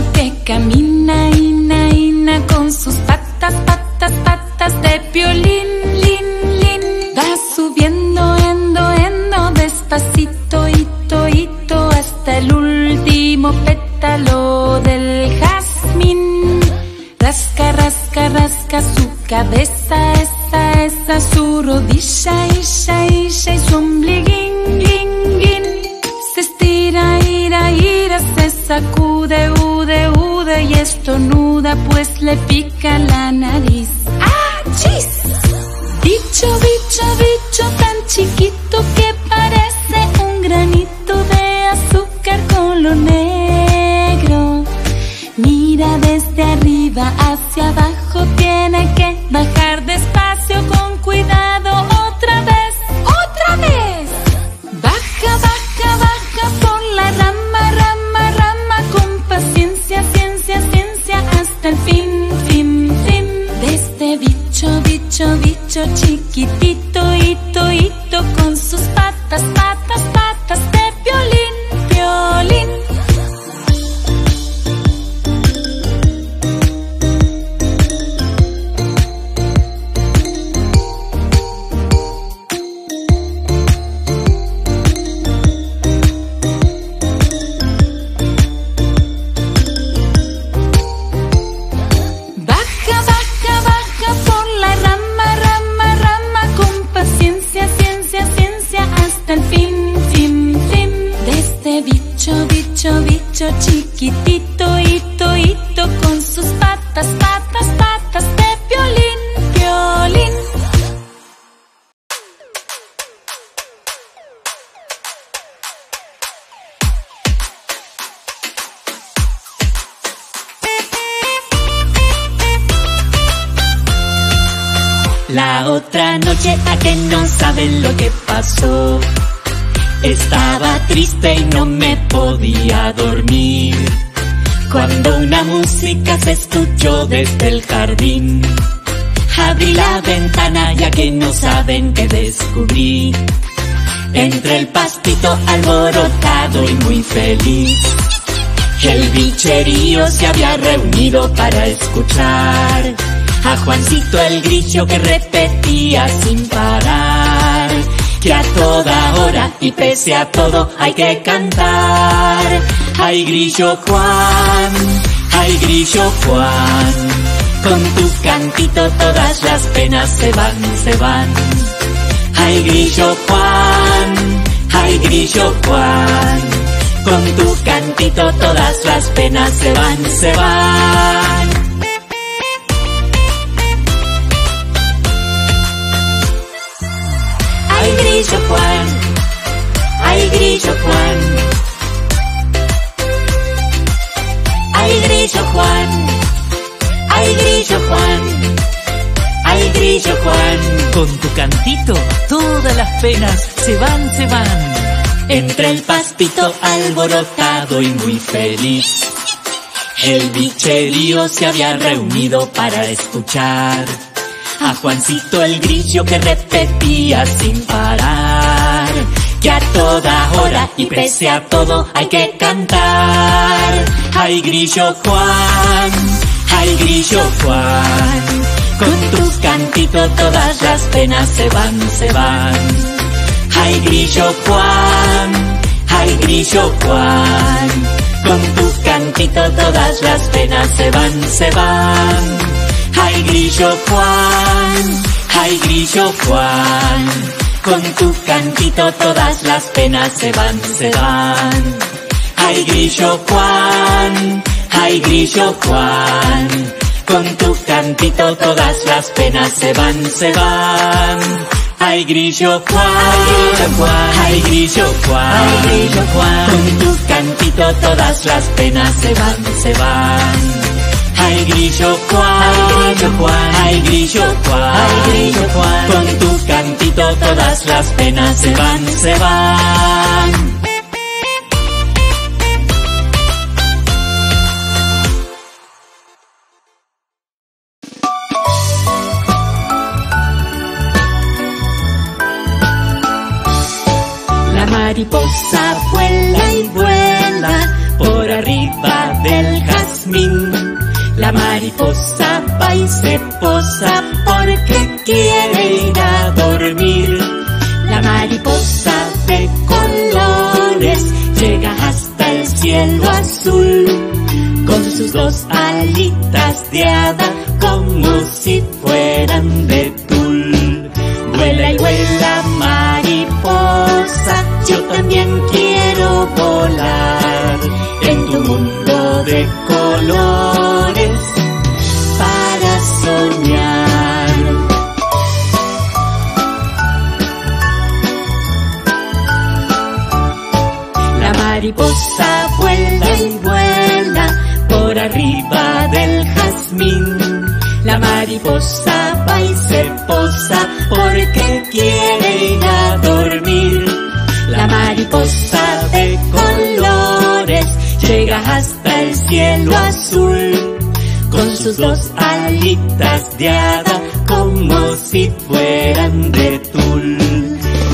que camina, ina, ina, con sus patas, patas, patas de violín, Mira desde arriba hacia abajo, tiene que bajar despacio con cuidado otra vez, otra vez. Baja, baja, baja por la rama, rama, rama, con paciencia, ciencia, ciencia, hasta el fin, fin, fin. De este bicho, bicho, bicho chiquitito, bicho, bicho, chiquitito, hito, hito, con sus patas, patas, patas de violín, violín. La otra noche a que no saben lo que pasó. Estaba triste y no me podía dormir. Cuando una música se escuchó desde el jardín. Abrí la ventana ya que no saben qué descubrí. Entre el pastito alborotado y muy feliz. El bicherío se había reunido para escuchar a Juancito el grillo que repetía sin parar que a toda hora y pese a todo hay que cantar. Ay grillo Juan, ay grillo Juan, con tu cantito todas las penas se van, se van. Ay grillo Juan, ay grillo Juan, con tu cantito todas las penas se van, se van. Grillo Juan, ay grillo Juan, ay grillo Juan, ay grillo Juan, ay grillo Juan. Con tu cantito, todas las penas se van, se van. Entre el pastito alborotado y muy feliz, el bicherío se había reunido para escuchar a Juancito el grillo que repetía sin parar que a toda hora y pese a todo hay que cantar. Ay grillo Juan, ay grillo Juan, con tu cantito todas las penas se van, se van. Ay grillo Juan, ay grillo Juan, con tu cantito todas las penas se van, se van. Ay grillo Juan, ay grillo Juan, con tu cantito todas las penas se van, se van. Ay grillo Juan, ay grillo Juan, con tu cantito todas las penas se van, se van. Ay grillo Juan, ay grillo Juan, ay grillo Juan, con tu cantito todas las penas se van, se van. Ay grillo Juan, grillo Juan, ay grillo Juan, ay grillo Juan, con tu cantito todas las penas se van, se van. La mariposa vuela La mariposa va y se posa porque quiere ir a dormir. La mariposa de colores llega hasta el cielo azul con sus dos alitas de hada como si fueran de tul. Vuela y vuela mariposa, yo también quiero volar en tu mundo de colores como si fueran de tul.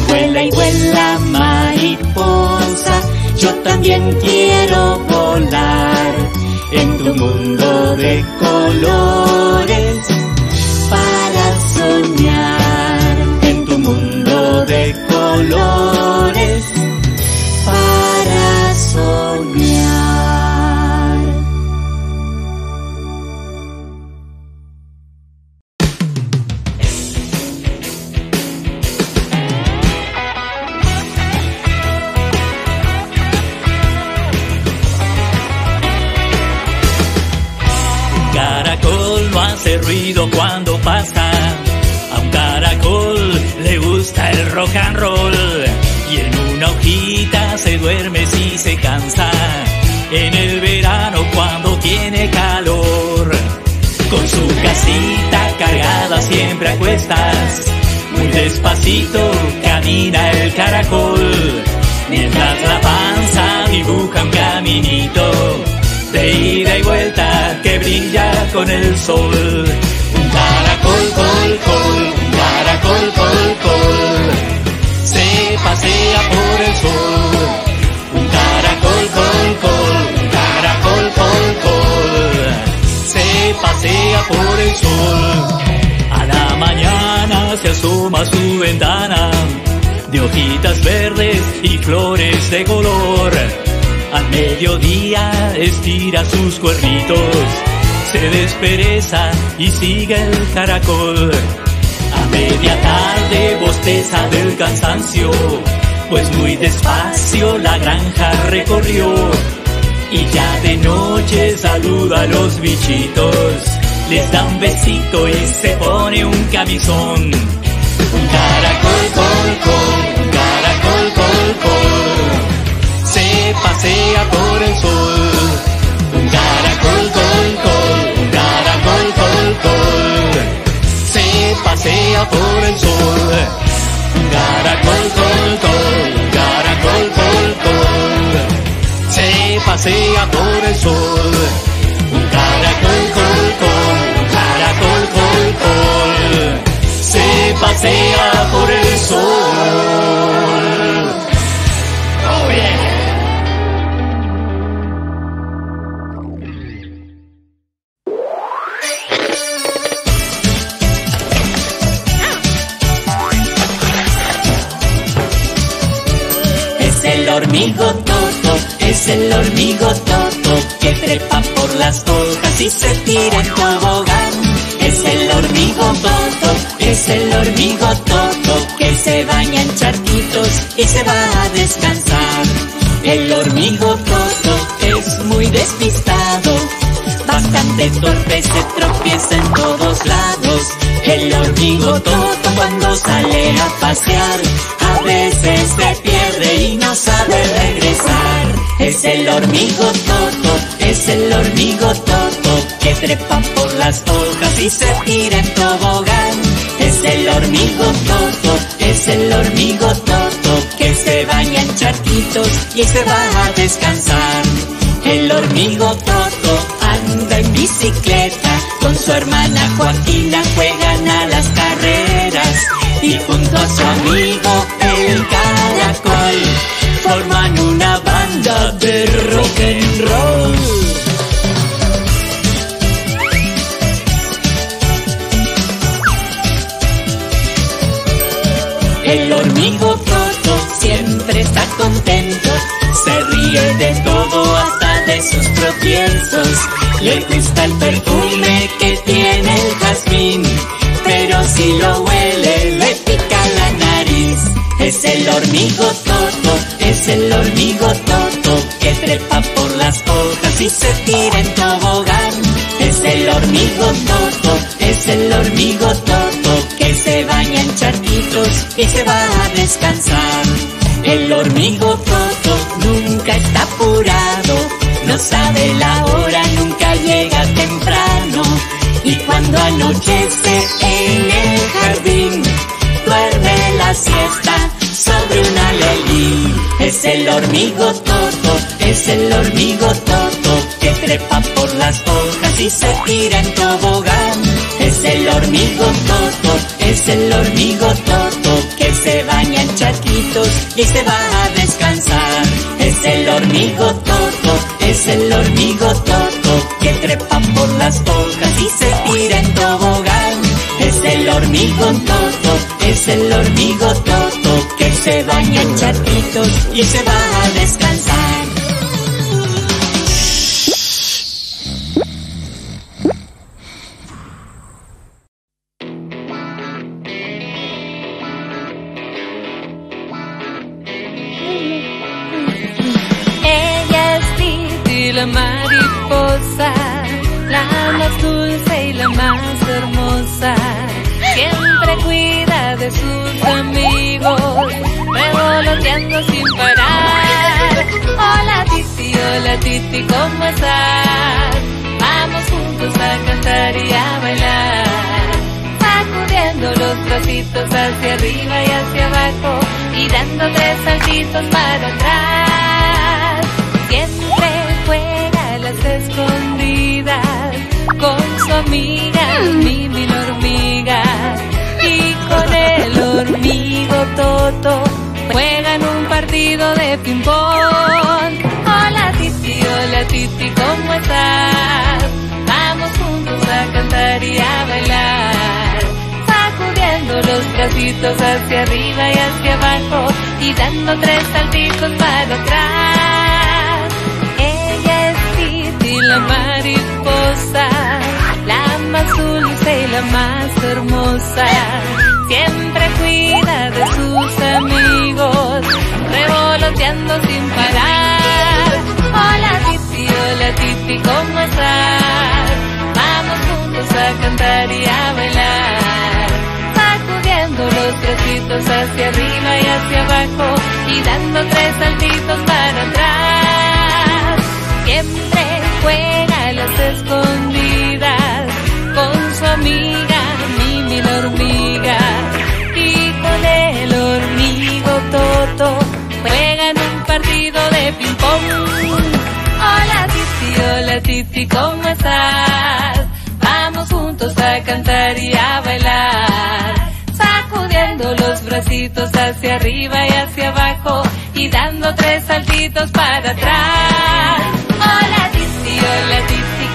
Vuela y vuela mariposa, yo también quiero volar en tu mundo de colores cuando pasa. A un caracol le gusta el rock and roll. Y en una hojita se duerme si se cansa. En el verano cuando tiene calor. Con su casita cargada siempre a cuestas. Muy despacito camina el caracol. Mientras la panza dibuja un caminito de ida y vuelta que brilla con el sol. Un caracol, col, col, un caracol, col, col, se pasea por el sol. Un caracol, col, col, un caracol, col, col, se pasea por el sol. A la mañana se asoma su ventana de hojitas verdes y flores de color. Al mediodía estira sus cuernitos, se despereza y sigue el caracol. A media tarde bosteza del cansancio, pues muy despacio la granja recorrió. Y ya de noche saluda a los bichitos, les da un besito y se pone un camisón. Un caracol, col, pasea por el sol. Un caracol, col, col, un caracol, col, col, se pasea por el sol. Un caracol, col, col, un caracol, col, col, se pasea por el sol. Un caracol, col, col, un caracol, col, col, se pasea por el sol. Oh yeah. Es el hormigo toto que trepa por las hojas y se tira en tobogán. Es el hormigo toto, es el hormigo toto que se baña en charquitos y se va a descansar. El hormigo toto es muy despistado, bastante torpe, se tropieza en todos lados. El hormigo toto cuando sale a pasear, a veces se pierde y no sabe regresar. Es el hormigo toto, es el hormigo toto que trepa por las hojas y se tira en tobogán. Es el hormigo toto, es el hormigo toto que se baña en charquitos y se va a descansar. El hormigo toto anda en bicicleta, con su hermana Joaquina juegan a las carreras y junto a su amigo el caracol forman una banda de rock and roll. El hormigo Toto siempre está contento, se ríe de todo hasta de sus tropiezos. Le gusta el perfume que tiene el jazmín, pero si lo huele le pica la nariz. Es el hormigo Toto es el hormigo Toto que trepa por las hojas y se tira en tobogán. Es el hormigo Toto, es el hormigo Toto que se baña en charquitos y se va a descansar. El hormigo Toto nunca está apurado, no sabe la hora, nunca llega temprano. Y cuando anochece en el jardín, duerme la siesta sobre una lelí. Es el hormigo Toto, es el hormigo Toto que trepa por las hojas y se tira en tobogán. Es el hormigo Toto, es el hormigo Toto que se baña en charquitos y se va a descansar. Es el hormigo Toto, es el hormigo Toto que trepa por las hojas y se tira en tobogán. Es el hormigo Toto, es el hormigo Toto que se baña en charquitos y se va a descansar. Titi, ¿cómo estás? Vamos juntos a cantar y a bailar sacudiendo los bracitos hacia arriba y hacia abajo y dando tres saltitos para atrás. Siempre juega las escondidas con su amiga Mimi la hormiga y con el hormigo Toto juegan un partido de ping pong. Hola Titi, hola Titi, ¿cómo estás? Vamos juntos a cantar y a bailar, sacudiendo los bracitos hacia arriba y hacia abajo y dando tres saltitos para atrás. Ella es Titi la mariposa, la más dulce y la más hermosa. Siempre cuida de sus amigos, revoloteando sin parar. Hola Titi, ¿cómo? Vamos juntos a cantar y a bailar, sacudiendo los bracitos hacia arriba y hacia abajo y dando tres saltitos para atrás. Siempre juega a las escondidas con su amiga Mimi la hormiga y con el hormigo Toto juegan un partido de ping pong. Titi, ¿cómo estás? Vamos juntos a cantar y a bailar, sacudiendo los bracitos hacia arriba y hacia abajo y dando tres saltitos para atrás. Hola Titi, hola Titi,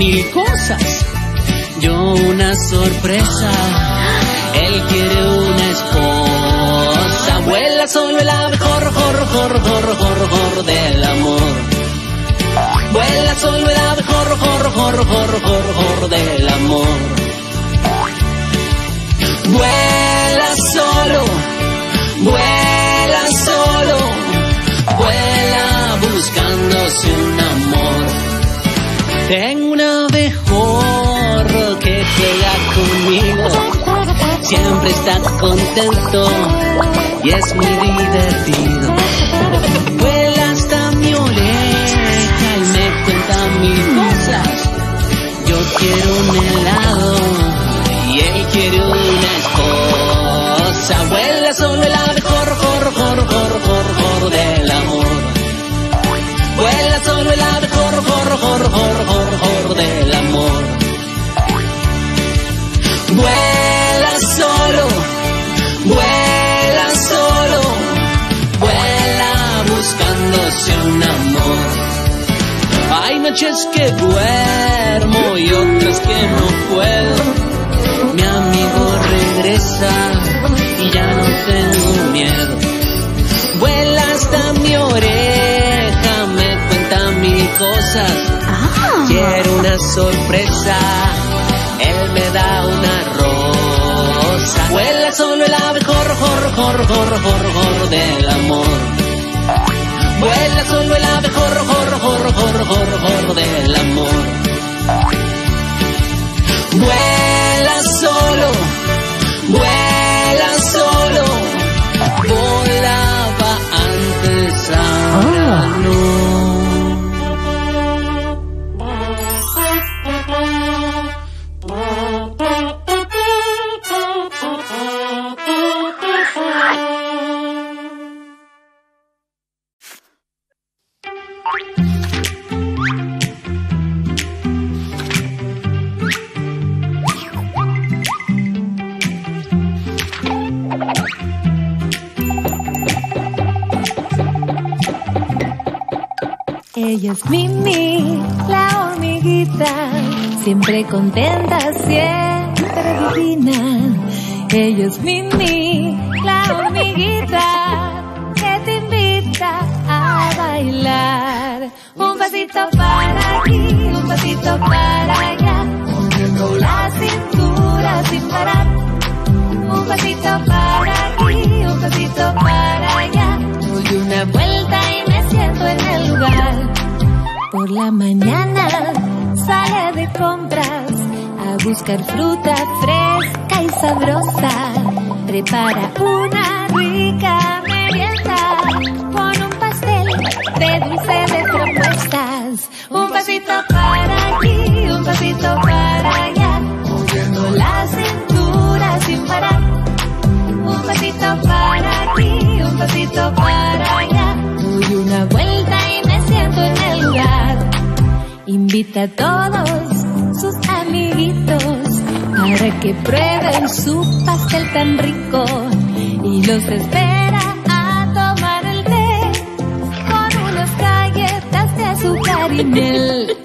mil cosas. Yo una sorpresa, él quiere una esposa. Vuela solo el ave, jor, jor, jor, jor, jor, del amor. Vuela solo el ave, jor, jor, jor, jor, jor, jor del amor. Tengo un abejorro que juega conmigo, siempre está contento y es muy divertido. Vuela hasta mi oreja y me cuenta mil cosas. Yo quiero un helado y él quiere una esposa. Vuela solo el jor, jor, jor, jor del noches que duermo y otras que no puedo. Mi amigo regresa y ya no tengo miedo vuela hasta mi oreja, me cuenta mil cosas. Ah. Quiero una sorpresa, él me da una rosa. Vuela solo el ave, jor, jor, jor, jor, jor, jor del amor. Vuela solo el ave, jor, jor, jor, jor, jor, jor del amor. Vuela es Mimi, la hormiguita, siempre contenta, siempre divina. Ella es Mimi, la hormiguita, que te invita a bailar. Un pasito para aquí, un pasito para allá, moviendo la la mañana sale de compras a buscar fruta fresca y sabrosa. Prepara una rica merienda con un pastel de dulce de propuestas. Un pasito para aquí, un pasito para allá, moviendo la cintura sin parar. Un pasito para aquí, un pasito para allá, Invita a todos sus amiguitos para que prueben su pastel tan rico y los espera a tomar el té con unas galletas de azúcar y miel.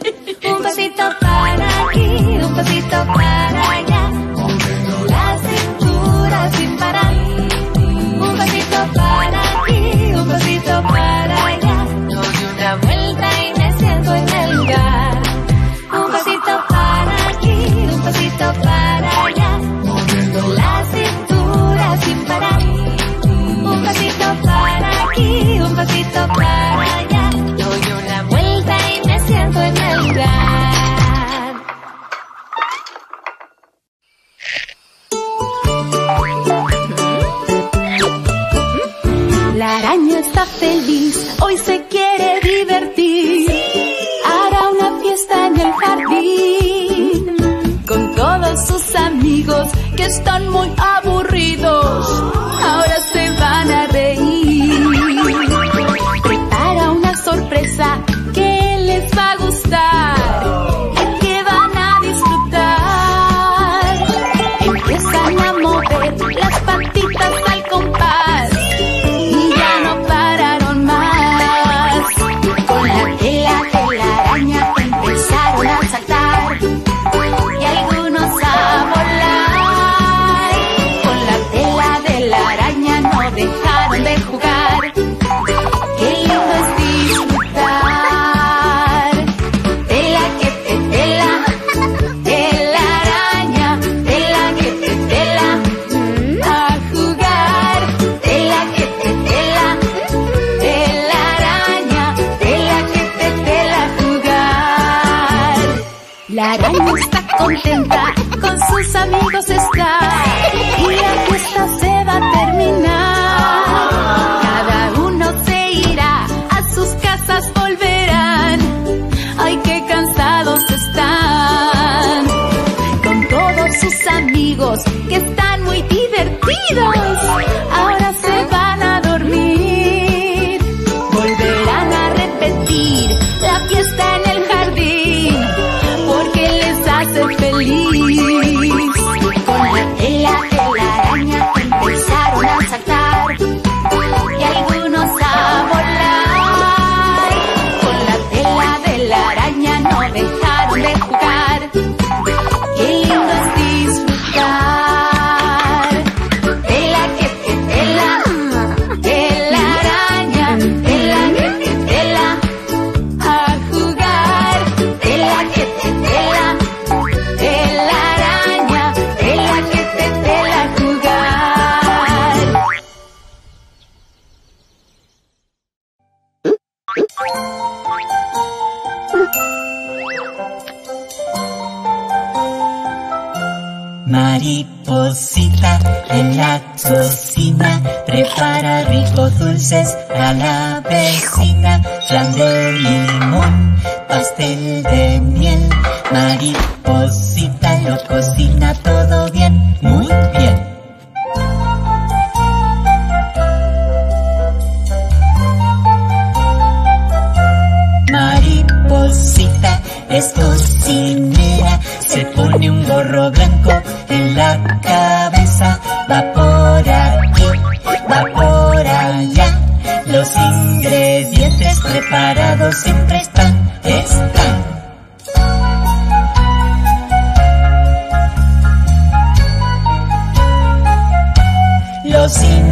intentar. mariposita en la cocina prepara ricos dulces a la vecina, flan de limón, pastel de miel, mariposita lo cocina todo bien, muy bien. Mariposita es cocinera se pone un gorro blanco en la cabeza, va por aquí, va por allá. Los ingredientes preparados siempre están, están. Los ingredientes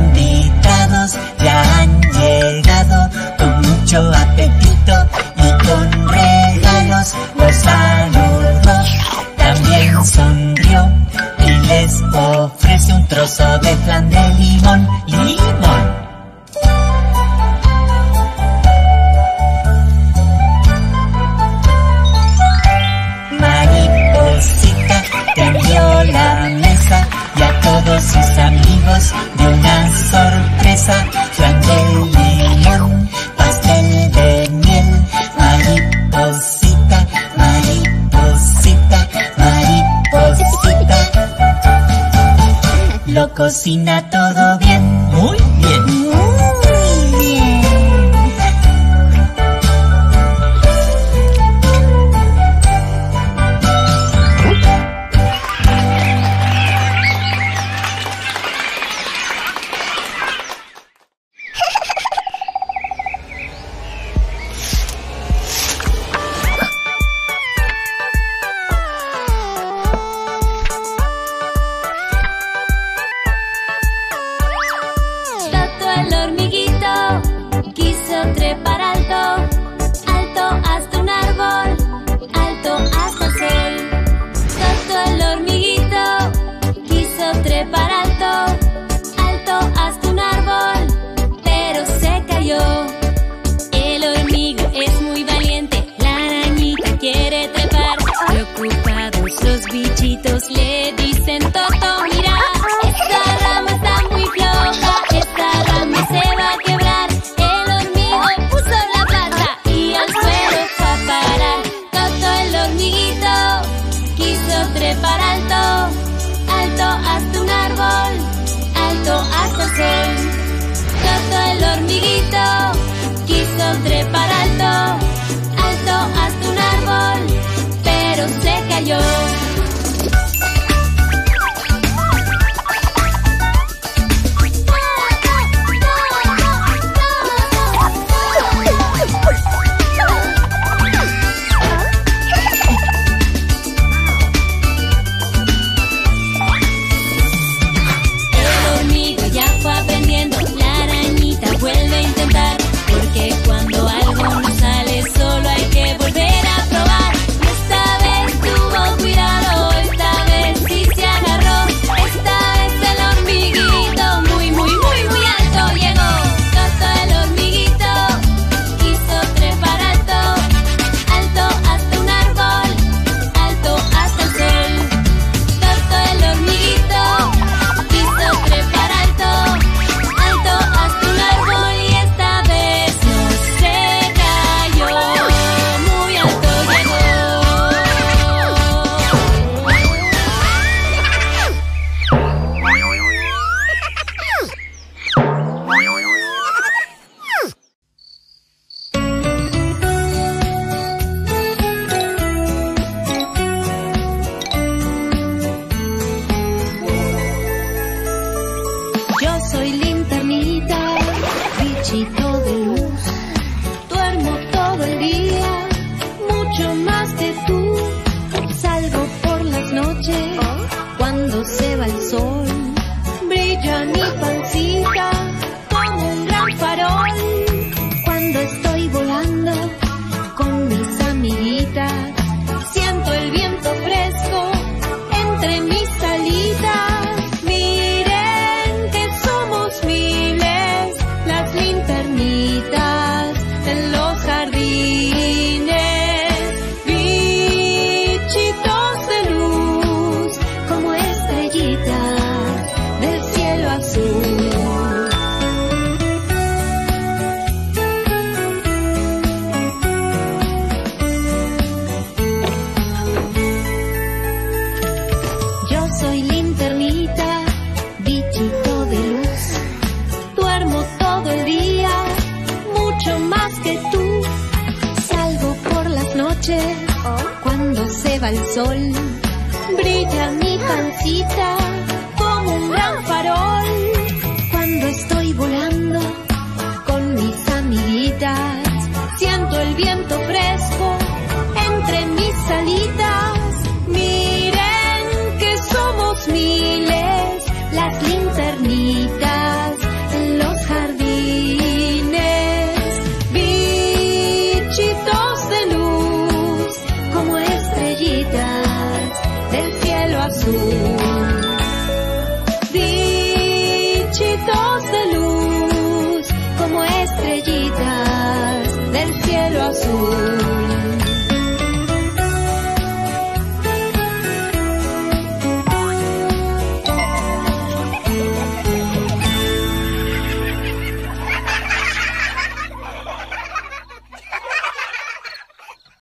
Brilla mi pancita